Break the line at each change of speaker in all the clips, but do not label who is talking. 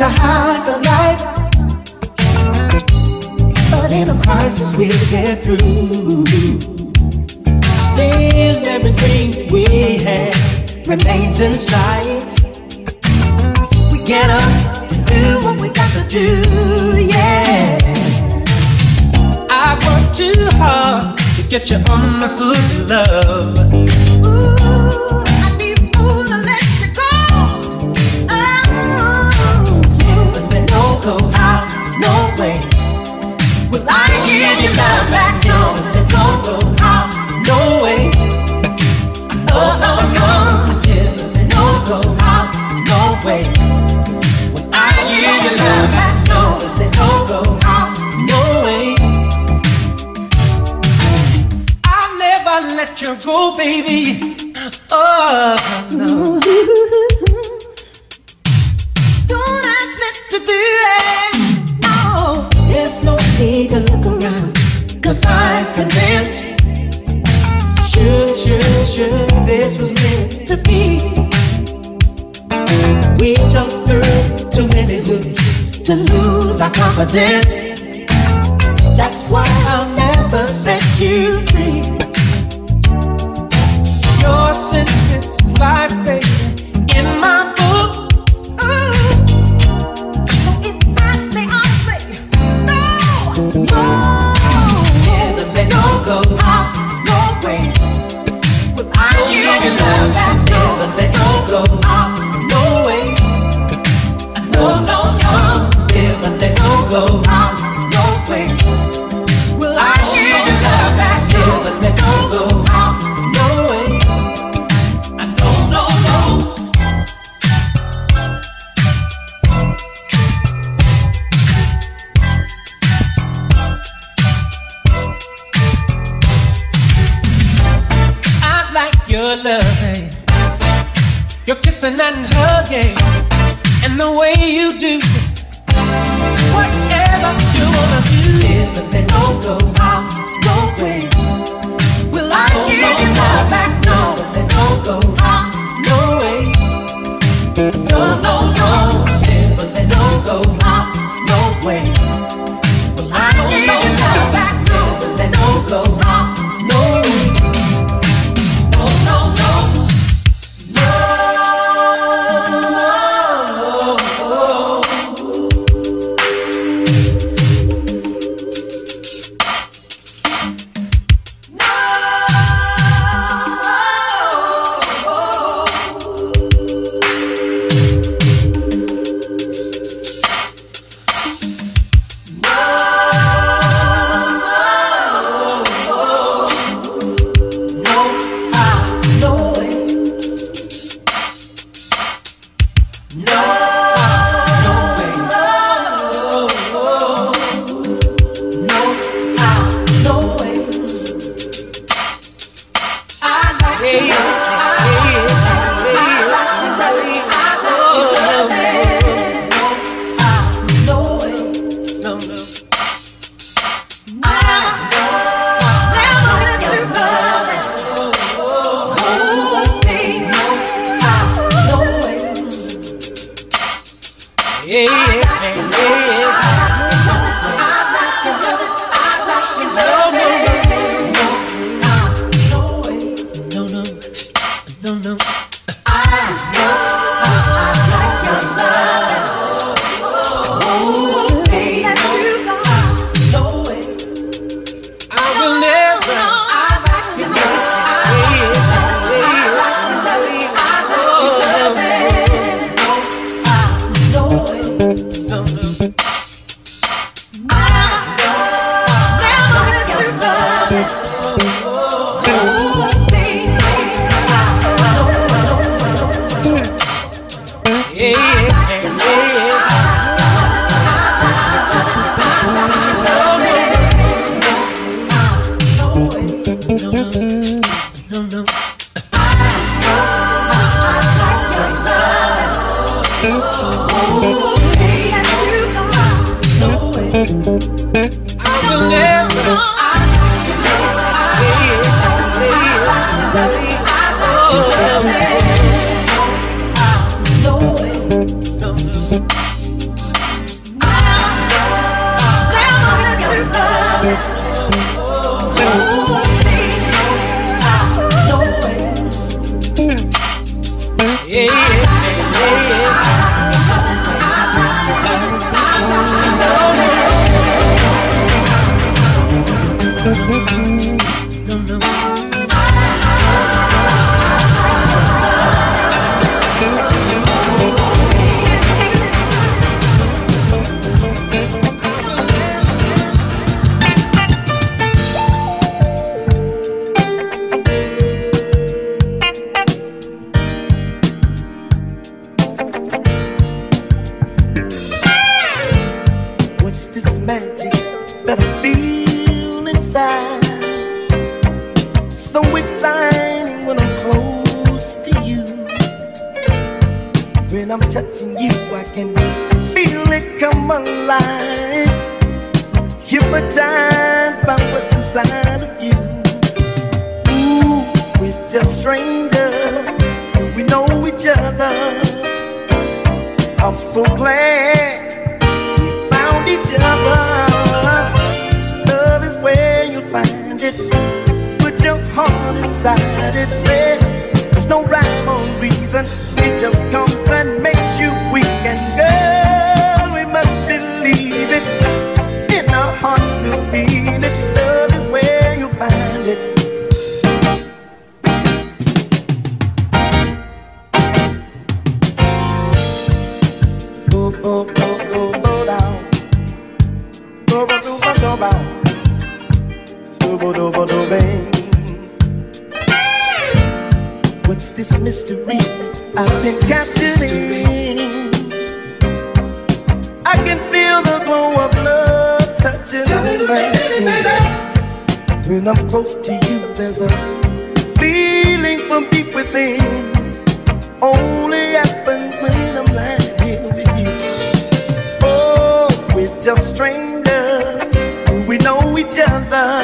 to hide the light. But in a crisis, we'll get through. Still, everything we have remains in sight. We get up and do what we got to do, yeah. I work too hard to get you on the hood, love. Ooh. back. lose our confidence. That's why I'll never set you free. Your sentence is life, baby, in my book. Ooh. If I say, I say, no, no. Never let no, go. No way. Without you, love, I never let go. Oh. your loving, your kissing and hugging, and the way you do. Whatever you wanna do, live and then don't go out, go away. Will I give you my back? No, but then don't go out. No! Yeah.
this magic that I feel. So exciting when I'm close to you. When I'm touching you, I can feel it come alive. Hypnotized by what's inside of you. Ooh, we're just strangers, we know each other. I'm so glad we found each other. it. Put your heart inside it, baby. When I'm close to you, there's a feeling from deep within. Only happens when I'm lying here with you. Oh, we're just strangers, and we know each other.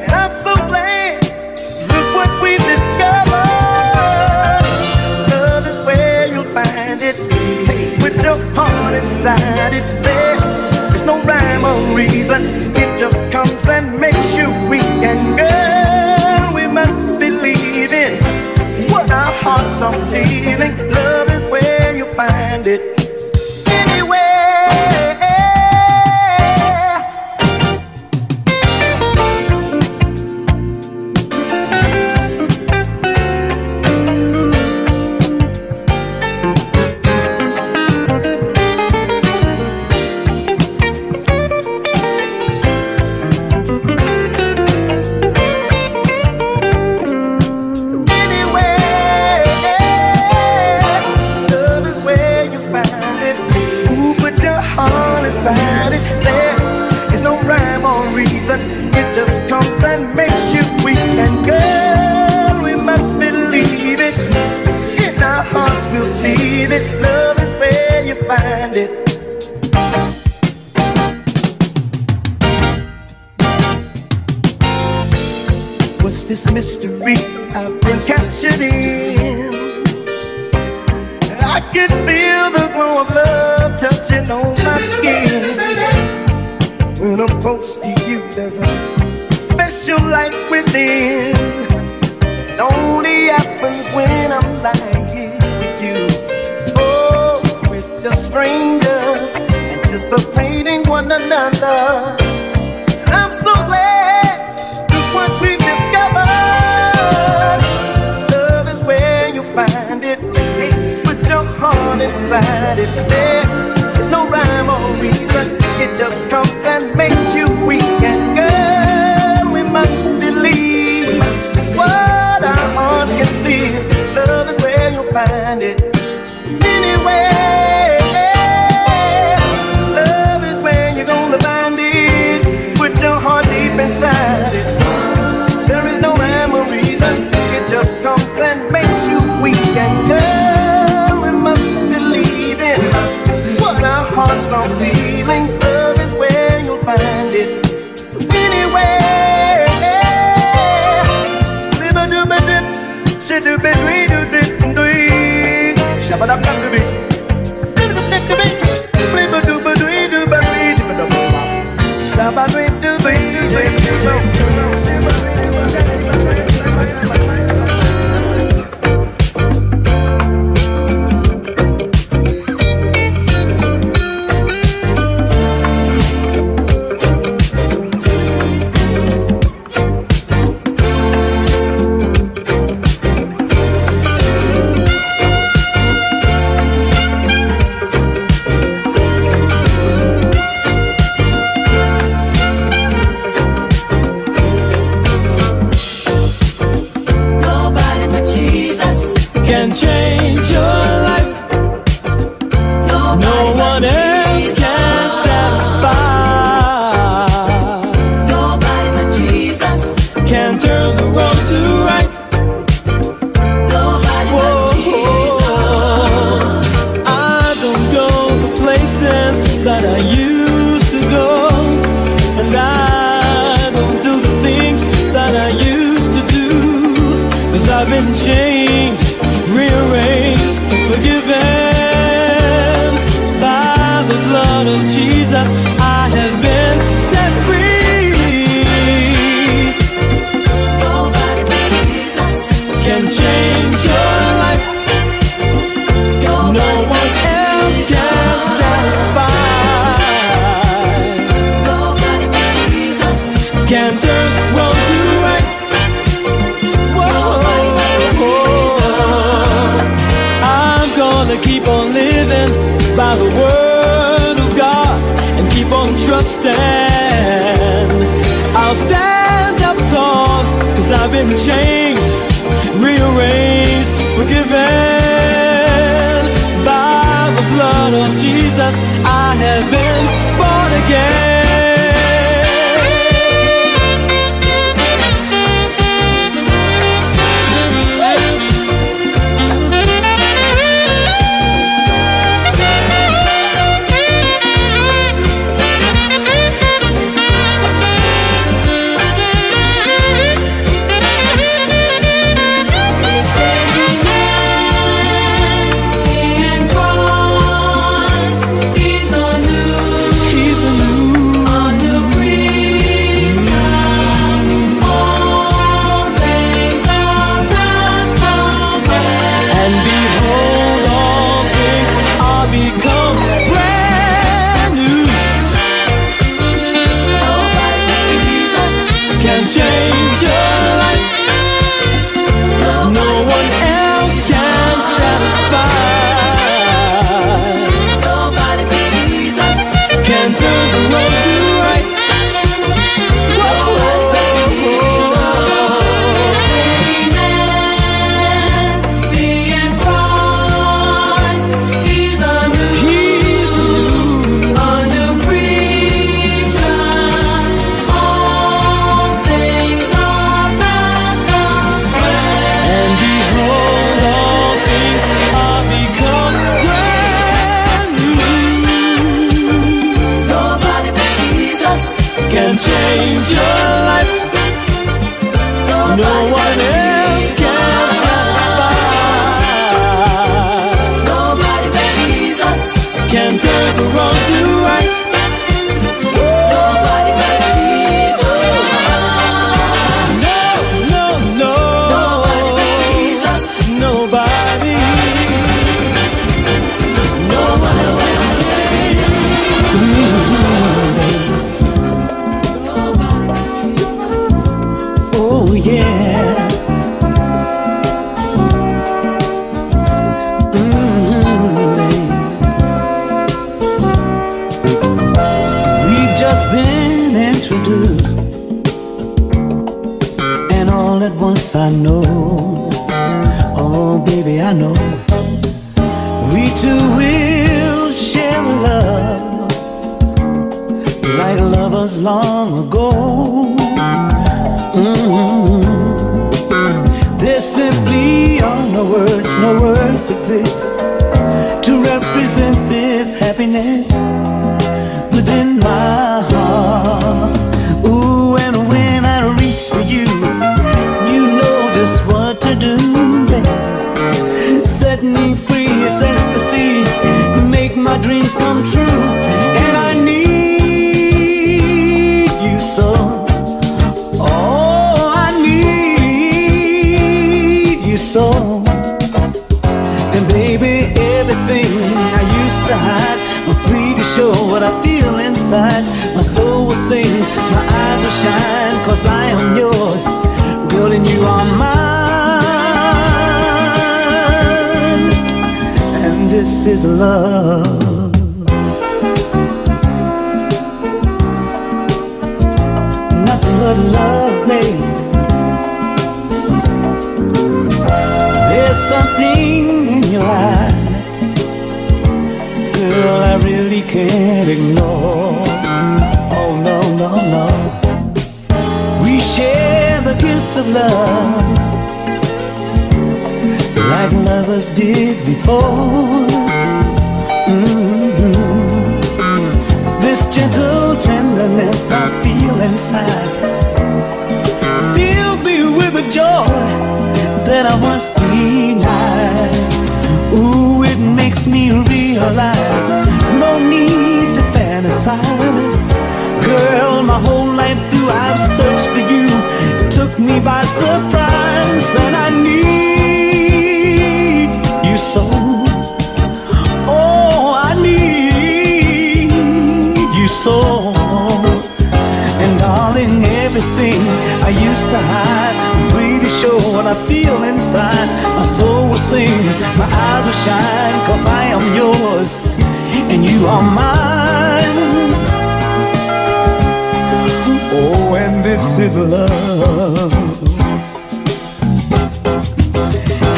And I'm so glad. Look what we discovered. Love is where you'll find it. Your heart it reason. It just comes and makes you weak. And girl, we must believe in what our hearts are feeling. Love reason It just comes and makes you weak And girl, we must believe it. In our hearts we'll it. Love is where you find it. What's this mystery I've been captured in? I can feel the glow of love touching on me close to you, there's a special light within. It only happens when I'm lying here with you. Oh, with the strangers, anticipating one another. I'm so glad it's what we discovered. Love is where you find it. Put your heart inside it. There is no rhyme or reason. It just comes.
can turn wrong to right. Whoa. I'm gonna keep on living by the word of God and keep on trusting. I'll stand up tall, cause I've been changed, rearranged, forgiven. By the blood of Jesus, I have been born again. change.
yes I know. Oh baby I know. We two will share love Like lovers long ago. Mm -hmm. Simply are no words, no words exist To represent this happiness. Inside. My soul will sing, my eyes will shine, cause I am yours, girl, and you are mine. And this is love. Nothing but love, babe. There's something in your eyes, girl, I really can't ignore. Oh no, no, no. We share the gift of love, like lovers did before. Mhm. This gentle tenderness I feel inside fills me with a joy that I once denied. Ooh, it makes me realize no need to fantasize. My whole life through I've searched for you. It took me by surprise, and I need you so. Oh, I need you so. And darling, everything I used to hide really sure what I feel inside. My soul will sing, my eyes will shine, cause I am yours and you are mine. Oh, and this is love.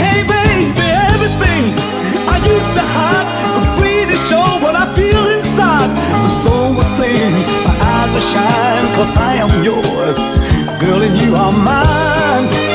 Hey, baby, everything I used to hide, I'm free to show what I feel inside. My soul will sing, my eyes will shine, cause I am yours, girl, and you are mine.